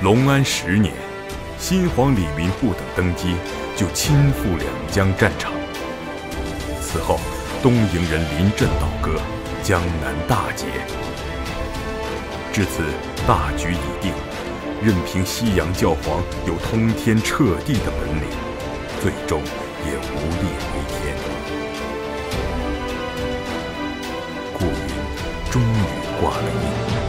隆安十年，新皇李明不等登基，就亲赴两江战场。此后，东瀛人临阵倒戈，江南大捷。至此，大局已定，任凭西洋教皇有通天彻地的本领，最终也无力回天。顾云终于挂了印。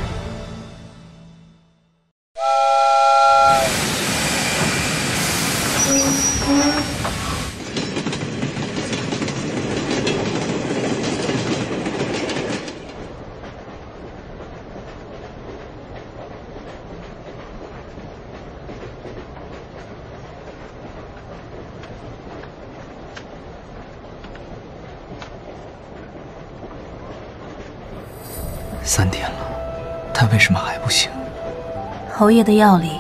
三天了，他为什么还不醒？侯爷的药里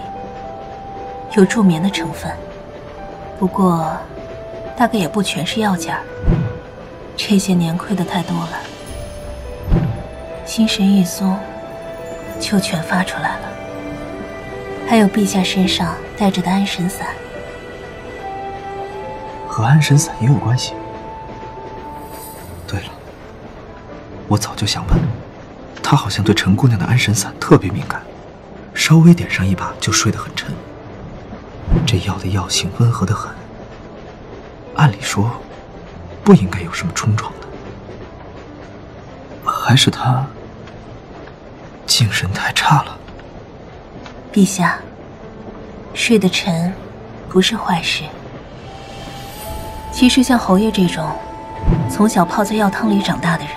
有助眠的成分，不过大概也不全是药劲儿。这些年亏的太多了，心神一松就全发出来了。还有陛下身上带着的安神散，和安神散也有关系。对了，我早就想问。他好像对陈姑娘的安神散特别敏感，稍微点上一把就睡得很沉。这药的药性温和的很，按理说不应该有什么冲撞的。还是他精神太差了？陛下，睡得沉不是坏事。其实像侯爷这种从小泡在药汤里长大的人。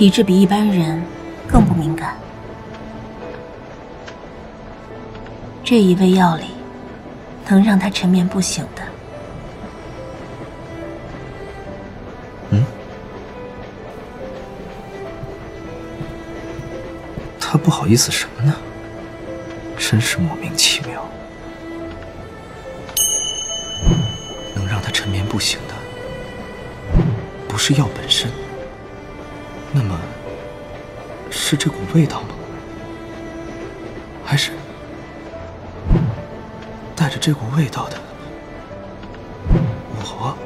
体质比一般人更不敏感，这一味药里能让他沉眠不醒的。嗯？他不好意思什么呢？真是莫名其妙。能让他沉眠不醒的，不是药本身。那么是这股味道吗？还是带着这股味道的我